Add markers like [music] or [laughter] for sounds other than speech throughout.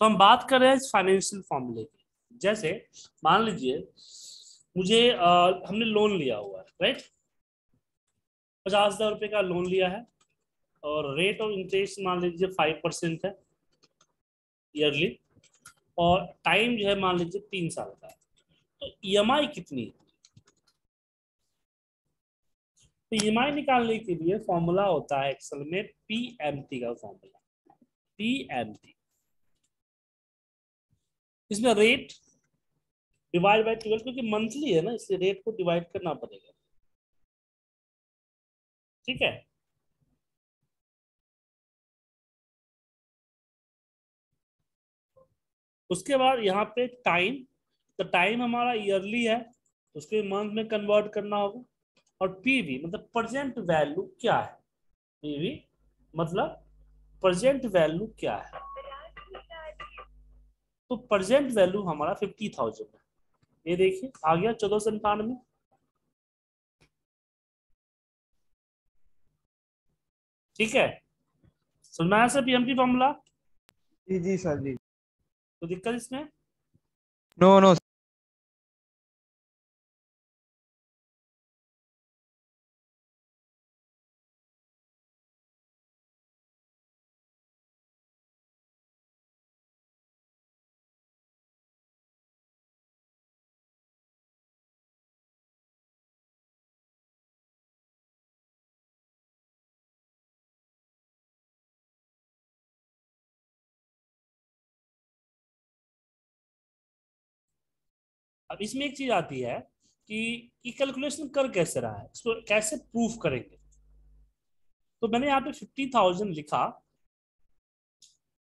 तो हम बात कर रहे हैं फाइनेंशियल फॉर्मूले की। जैसे मान लीजिए मुझे आ, हमने लोन लिया हुआ है राइट पचास हज़ार रुपये का लोन लिया है और रेट ऑफ़ इंटरेस्ट मान लीजिए फाइव परसेंट है ईयरली और टाइम जो है मान लीजिए तीन साल का। तो ईएमआई कितनी है? तो ई निकालने के लिए फॉर्मूला होता है एक्सल में पीएमटी का फॉर्मूला पीएमटी इसमें रेट डिवाइड बाय ट्वेल्व क्योंकि मंथली है ना, इसलिए रेट को डिवाइड करना पड़ेगा। ठीक है? उसके बाद यहाँ पे टाइम तो टाइम हमारा ईयरली है तो उसको मंथ में कन्वर्ट करना होगा। और पीवी मतलब प्रेजेंट वैल्यू क्या है? पीवी मतलब प्रेजेंट वैल्यू क्या है? तो प्रेजेंट वैल्यू हमारा फिफ्टी थाउज़ेंड है। ये देखिए आ गया चौदह सौ अंठानवे ठीक है? सुनना है सर पीएमटी फॉर्मूला जी जी सर जी। तो दिक्कत इसमें? नो नो अब इसमें एक चीज़ आती है कि कि कैलकुलेशन कर कैसे रहा है? इसको कैसे प्रूफ करेंगे? तो मैंने यहाँ पे फिफ्टी थाउज़ेंड लिखा।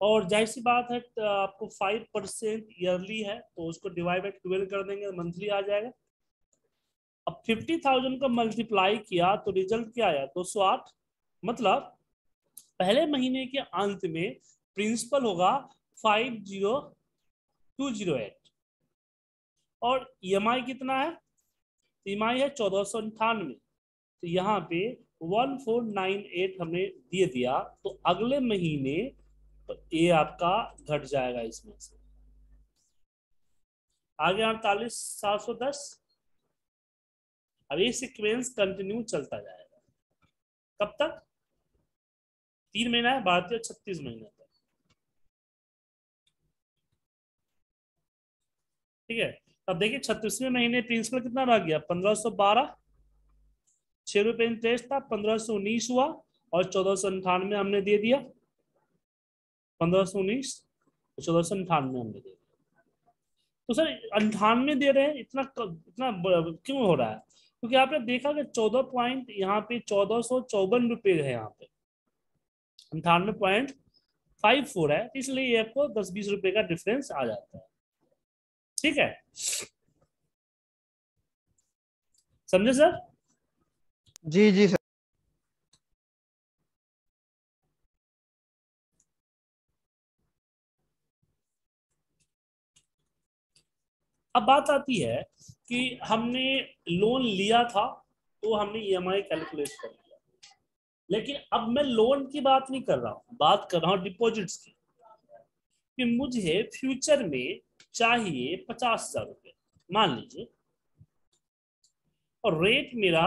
और ज़ाहिर सी बात है तो आपको फाइव परसेंट ईयरली है तो उसको डिवाइड बाई ट्वेल्व कर देंगे मंथली आ जाएगा। अब फिफ्टी थाउज़ेंड का मल्टीप्लाई किया तो रिज़ल्ट क्या आया? दो सौ आठ। मतलब पहले महीने के अंत में प्रिंसिपल होगा five zero two zero eight और ईएमआई कितना है? ई है चौदह सौ अंठानवे। तो यहाँ पे वन फोर नाइन एट हमने दे दिया। तो अगले महीने तो ये आपका घट जाएगा इसमें से। आगे अड़तालीस, सात सौ दस। अब ये सिक्वेंस कंटिन्यू चलता जाएगा। कब तक? तीन महीना है भारतीय छत्तीस महीने तक। ठीक है? अब देखिए छत्तीसवें महीने प्रिंसिपल कितना रह गया? पंद्रह सौ बारह। छह रुपए इंटरेस्ट था, पंद्रह सौ उन्नीस हुआ और चौदह सौ अंठानवे हमने दे दिया। पंद्रह सौ उन्नीस, चौदह सौ अंठानवे हमने दे दिया। तो सर, अंठानवे दे रहे हैं, इतना इतना क्यों हो रहा है? क्योंकि आपने देखा कि चौदह पॉइंट यहाँ पे चौदह सौ चौवन रुपये है यहाँ पे। अंठानवे पॉइंट फाइव फोर है, इसलिए आपको दस बीस रुपए का डिफरेंस आ जाता है। ठीक है। समझे सर? जी जी सर। अब बात आती है कि हमने लोन लिया था तो हमने ईएमआई कैलकुलेट कर लिया। लेकिन अब मैं लोन की बात नहीं कर रहा हूँ बात कर रहा हूँ डिपॉजिट्स की। कि मुझे फ्यूचर में चाहिए पचास हज़ार रुपये। मान लीजिए। और रेट मेरा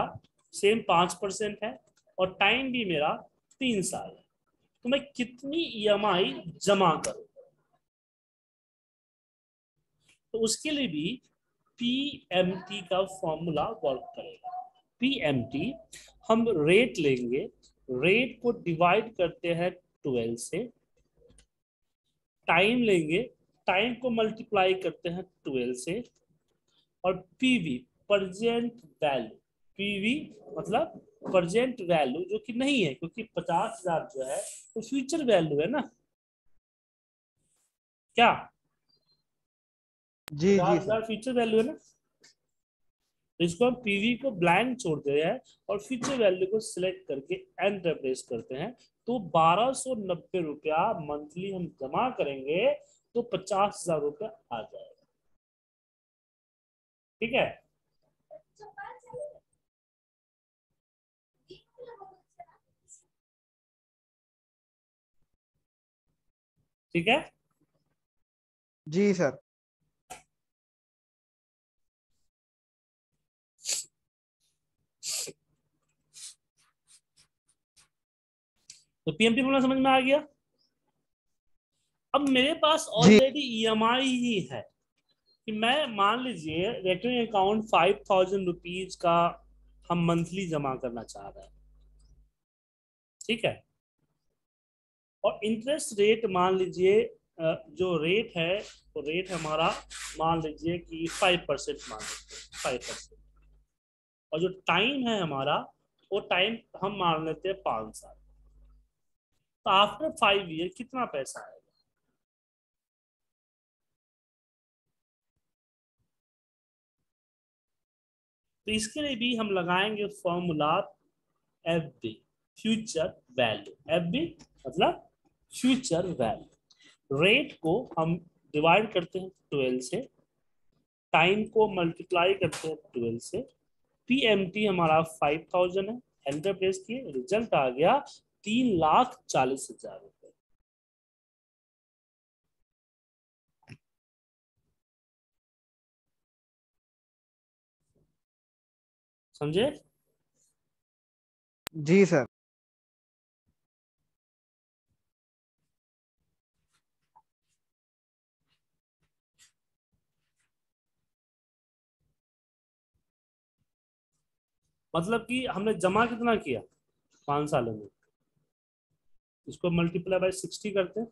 सेम पाँच परसेंट है और टाइम भी मेरा तीन साल है। तो मैं कितनी ईएमआई जमा करूँ? तो उसके लिए भी पीएमटी का फॉर्मूला वर्क करेगा। पीएमटी हम रेट लेंगे। रेट को डिवाइड करते हैं ट्वेल्व से। टाइम लेंगे टाइम को मल्टीप्लाई करते हैं ट्वेल्व से और पीवी प्रजेंट वैल्यू पीवी मतलब प्रजेंट वैल्यू जो कि नहीं है क्योंकि पचास हज़ार जो है वो तो फ्यूचर वैल्यू है ना। क्या? जी जी हज़ार फ्यूचर वैल्यू है ना? तो इसको हम पीवी को ब्लैंक छोड़ दे रहे हैं और फ्यूचर वैल्यू को सिलेक्ट करके एंटर प्रेस करते हैं। तो बारह सौ नब्बे रुपया मंथली हम जमा करेंगे तो पचास हज़ार रुपया आ जाएगा। ठीक है? ठीक है? जी सर। तो पीएमटी फॉर्मूला समझ में आ गया? अब मेरे पास ऑलरेडी ईएमआई ही है। कि मैं मान लीजिए recurring account five thousand rupees का हम मंथली जमा करना चाह रहे हैं। ठीक है? और इंटरेस्ट रेट मान लीजिए जो रेट है वो तो रेट हमारा मान लीजिए कि फाइव परसेंट मान लीजिए फाइव परसेंट और जो टाइम है हमारा वो टाइम हम मान लेते हैं पाँच साल। तो आफ्टर फाइव ईयर कितना पैसा आएगा? तो इसके लिए भी हम लगाएँगे formula F V future value F V मतलब फ्यूचर वैल्यू रेट को हम डिवाइड करते हैं ट्वेल्व से टाइम को मल्टीप्लाई करते हैं ट्वेल्व से पी एम टी हमारा फाइव थाउज़ेंड है एंटर प्रेस किए रिज़ल्ट आ गया तीन लाख चालीस हज़ार। समझे? जी सर। मतलब कि हमने जमा कितना किया पाँच सालों में? इसको मल्टीप्लाई बाय सिक्सटी करते हैं।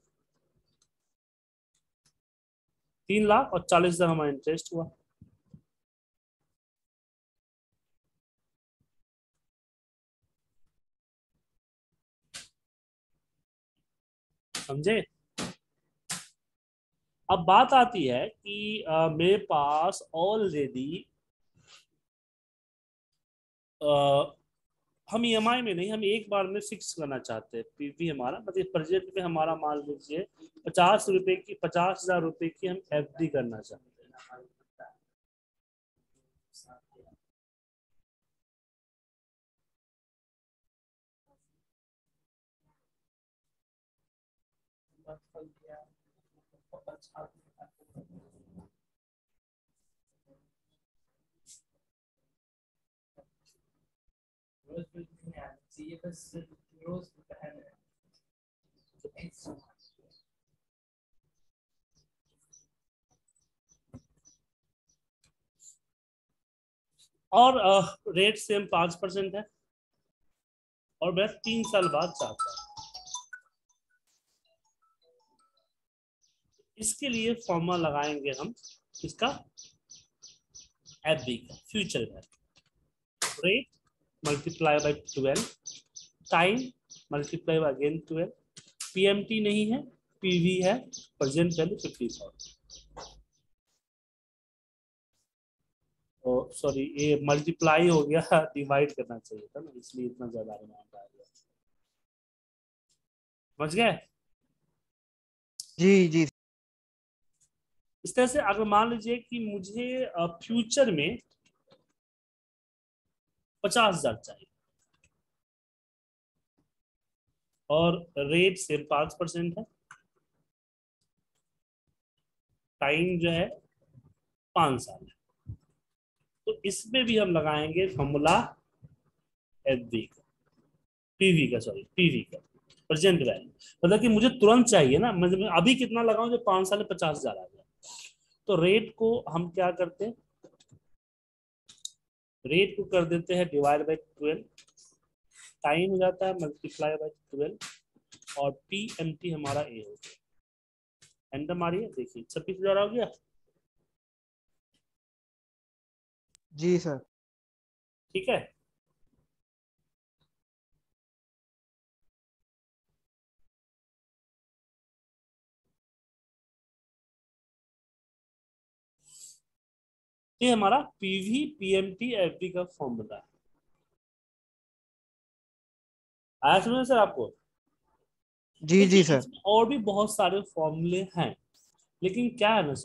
तीन लाख और चालीस हज़ार हमारा इंटरेस्ट हुआ। समझे? अब बात आती है कि मेरे पास ऑलरेडी हम ई e में नहीं, हम एक बार में फिक्स करना चाहते हैं। पीवी हमारा मतलब प्रोजेक्ट में हमारा मान लीजिए, पचास रुपए की, पचास हज़ार रुपए की हम एफडी करना चाहते हैं। चाहिए बस रोज और रेट सेम पाँच परसेंट है। और मैं तीन साल बाद चाहता हूँ। इसके लिए फॉर्मूला लगाएँगे हम, इसका एफ़ बी का future value rate multiply by twelve time multiply by again twelve PMT नहीं है पीवी है present value fifty thousand sorry ये मल्टीप्लाई हो गया [laughs] डिवाइड करना चाहिए था ना, इसलिए इतना ज़्यादा अमाउंट आ गया। समझ गए? जी जी। इस तरह से अगर मान लीजिए कि मुझे फ्यूचर में पचास हज़ार चाहिए। और रेट सिर्फ़ पाँच परसेंट है। टाइम जो है, पाँच साल है। तो इसमें भी हम लगाएँगे फॉर्मूला एफ़ का। पीवी का सॉरी पीवी का। प्रेजेंट वैल्यू मतलब कि मुझे तुरंत चाहिए ना। मतलब अभी कितना लगाऊँ जो पाँच साल में पचास हज़ार आ गया तो रेट को हम क्या करते हैं? रेट को कर देते हैं डिवाइड बाई ट्वेल्व टाइम हो जाता है मल्टीप्लाई बाई ट्वेल्व और पी एम टी हमारा ए हो गया। एंटर मारिए देखिए छब्बीस हज़ार हो गया? जी सर ठीक है? ये हमारा पीवी पीएमटी एफडी का फॉर्म बता है आया समझ सर आपको? जी जी सर। और भी बहुत सारे फॉर्मूले हैं। लेकिन क्या है ना सर